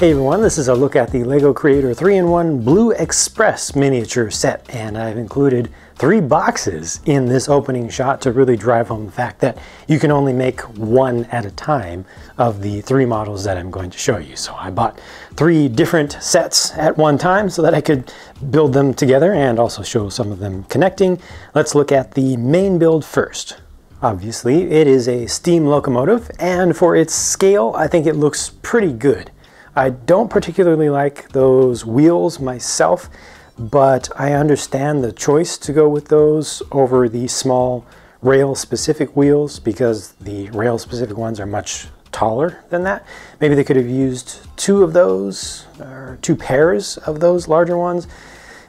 Hey everyone, this is a look at the LEGO Creator 3-in-1 Blue Express miniature set and I've included three boxes in this opening shot to really drive home the fact that you can only make one at a time of the three models that I'm going to show you. So I bought three different sets at one time so that I could build them together and also show some of them connecting. Let's look at the main build first. Obviously, it is a steam locomotive and for its scale, I think it looks pretty good. I don't particularly like those wheels myself, but I understand the choice to go with those over the small rail specific wheels because the rail specific ones are much taller than that. Maybe they could have used two of those or two pairs of those larger ones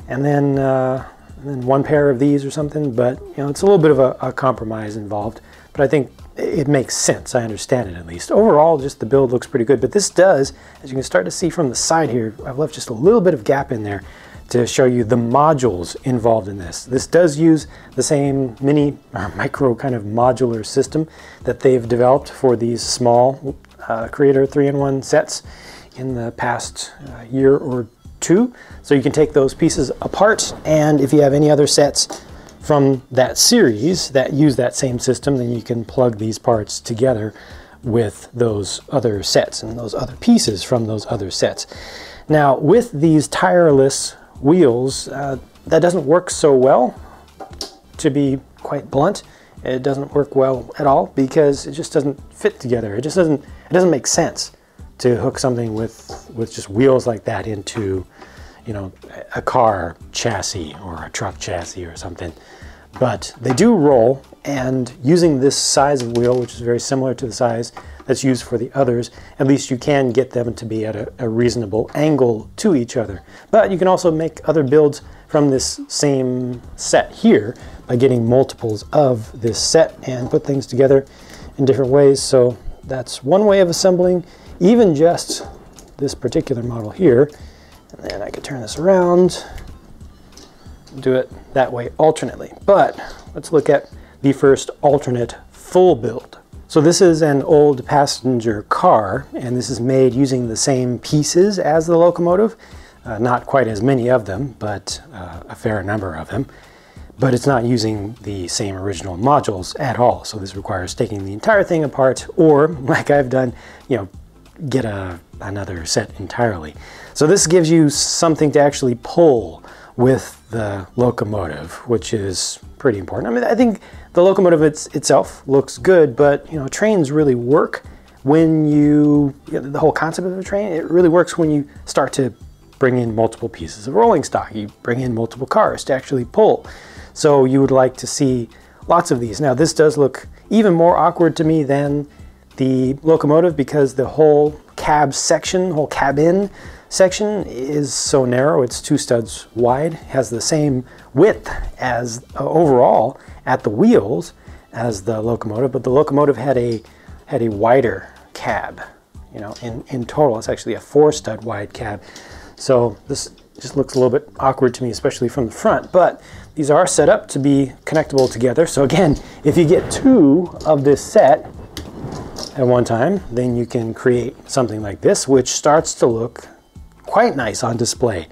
and then, uh, and then one pair of these or something. But you know, it's a little bit of a, a compromise involved. But I think it makes sense. I understand it at least. Overall, just the build looks pretty good, but this does, as you can start to see from the side here, I've left just a little bit of gap in there to show you the modules involved in this. This does use the same mini or micro kind of modular system that they've developed for these small uh, Creator 3-in-1 sets in the past uh, year or two. So you can take those pieces apart and if you have any other sets from that series that use that same system, then you can plug these parts together with those other sets and those other pieces from those other sets. Now, with these tireless wheels, uh, that doesn't work so well, to be quite blunt. It doesn't work well at all because it just doesn't fit together. It just doesn't, it doesn't make sense to hook something with, with just wheels like that into you know, a car chassis or a truck chassis or something. But they do roll, and using this size of wheel, which is very similar to the size that's used for the others, at least you can get them to be at a, a reasonable angle to each other. But you can also make other builds from this same set here by getting multiples of this set and put things together in different ways. So that's one way of assembling even just this particular model here. And then I could turn this around, do it that way alternately. But let's look at the first alternate full build. So this is an old passenger car, and this is made using the same pieces as the locomotive. Uh, not quite as many of them, but uh, a fair number of them. But it's not using the same original modules at all. So this requires taking the entire thing apart, or like I've done, you know, get a, another set entirely. So this gives you something to actually pull with the locomotive, which is pretty important. I mean, I think the locomotive it's, itself looks good, but you know, trains really work when you, you know, the whole concept of a train, it really works when you start to bring in multiple pieces of rolling stock. You bring in multiple cars to actually pull. So you would like to see lots of these. Now this does look even more awkward to me than the locomotive because the whole cab section, whole cabin section is so narrow. It's two studs wide, has the same width as uh, overall at the wheels as the locomotive, but the locomotive had a had a wider cab. You know, in, in total, it's actually a four stud wide cab. So this just looks a little bit awkward to me, especially from the front, but these are set up to be connectable together. So again, if you get two of this set at one time, then you can create something like this, which starts to look quite nice on display.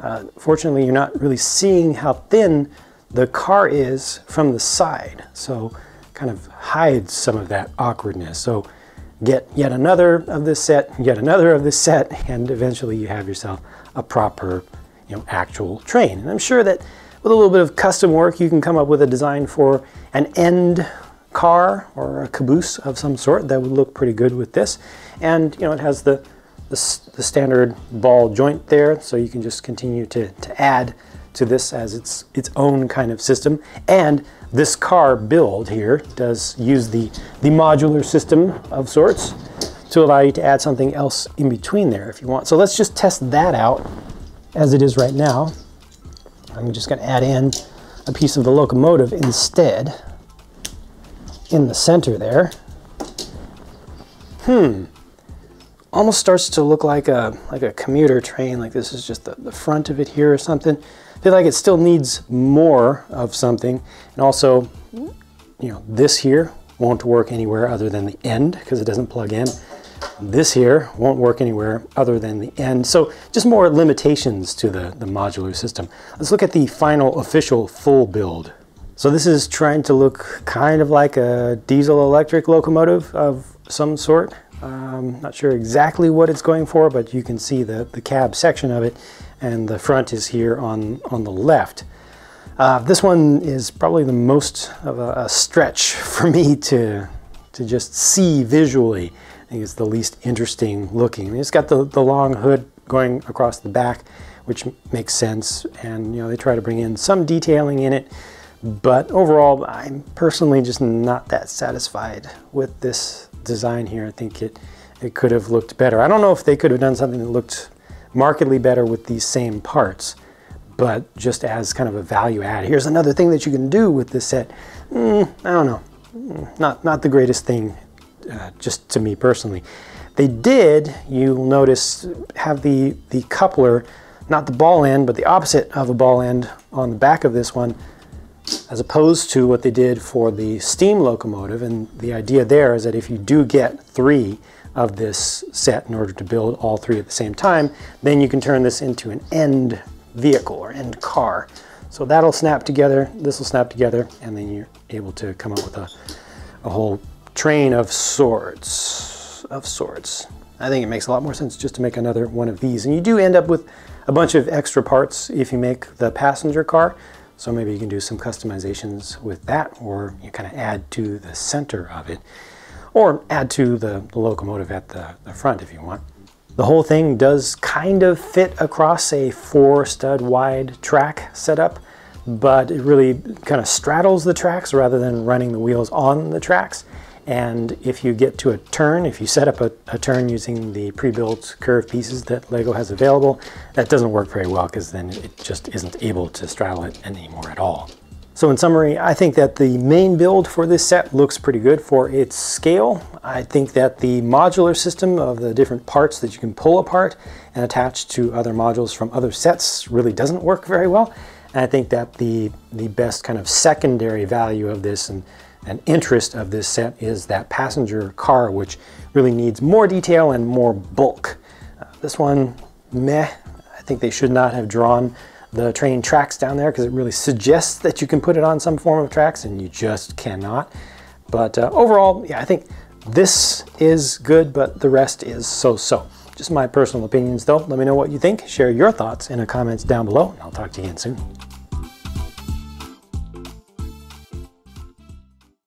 Uh, fortunately, you're not really seeing how thin the car is from the side, so kind of hides some of that awkwardness. So get yet another of this set, yet another of this set, and eventually you have yourself a proper, you know, actual train. And I'm sure that with a little bit of custom work, you can come up with a design for an end car or a caboose of some sort that would look pretty good with this. And, you know, it has the the, the standard ball joint there, so you can just continue to, to add to this as its its own kind of system. And this car build here does use the, the modular system of sorts to allow you to add something else in between there if you want. So let's just test that out as it is right now. I'm just going to add in a piece of the locomotive instead in the center there. Hmm almost starts to look like a like a commuter train like this is just the, the front of it here or something I feel like it still needs more of something and also you know this here won't work anywhere other than the end because it doesn't plug in This here won't work anywhere other than the end. So just more limitations to the, the modular system. Let's look at the final official full build. So this is trying to look kind of like a diesel electric locomotive of some sort. Um, not sure exactly what it's going for, but you can see the, the cab section of it and the front is here on, on the left. Uh, this one is probably the most of a, a, stretch for me to, to just see visually. I think it's the least interesting looking. It's got the, the long hood going across the back, which makes sense. And, you know, they try to bring in some detailing in it. But overall, I'm personally just not that satisfied with this design here. I think it, it could have looked better. I don't know if they could have done something that looked markedly better with these same parts, but just as kind of a value add. Here's another thing that you can do with this set. Mm, I don't know, mm, not, not the greatest thing, uh, just to me personally. They did, you'll notice, have the, the coupler, not the ball end, but the opposite of a ball end on the back of this one, as opposed to what they did for the steam locomotive. And the idea there is that if you do get three of this set in order to build all three at the same time, then you can turn this into an end vehicle or end car. So that'll snap together, this will snap together, and then you're able to come up with a, a whole train of sorts, of sorts. I think it makes a lot more sense just to make another one of these. And you do end up with a bunch of extra parts if you make the passenger car. So maybe you can do some customizations with that or you kind of add to the center of it or add to the, the locomotive at the, the front if you want. The whole thing does kind of fit across a four stud wide track setup, but it really kind of straddles the tracks rather than running the wheels on the tracks. And if you get to a turn, if you set up a, a turn using the pre-built curve pieces that LEGO has available, that doesn't work very well because then it just isn't able to straddle it anymore at all. So in summary, I think that the main build for this set looks pretty good for its scale. I think that the modular system of the different parts that you can pull apart and attach to other modules from other sets really doesn't work very well. And I think that the, the best kind of secondary value of this and and interest of this set is that passenger car, which really needs more detail and more bulk. Uh, this one, meh. I think they should not have drawn the train tracks down there because it really suggests that you can put it on some form of tracks and you just cannot. But uh, overall, yeah, I think this is good, but the rest is so-so. Just my personal opinions though. Let me know what you think. Share your thoughts in the comments down below, and I'll talk to you again soon.